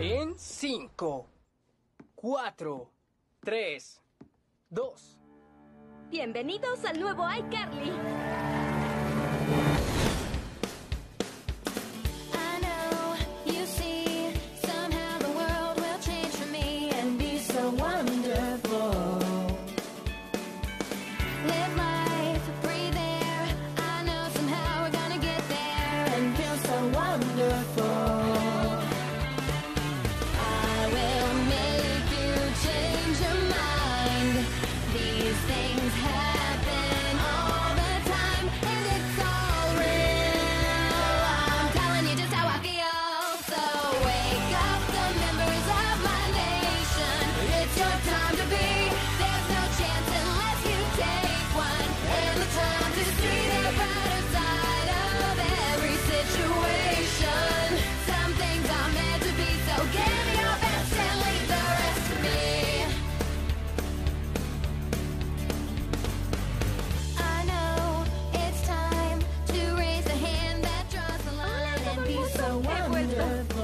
En 5, 4, 3, 2. Bienvenidos al nuevo iCarly. so wonderful.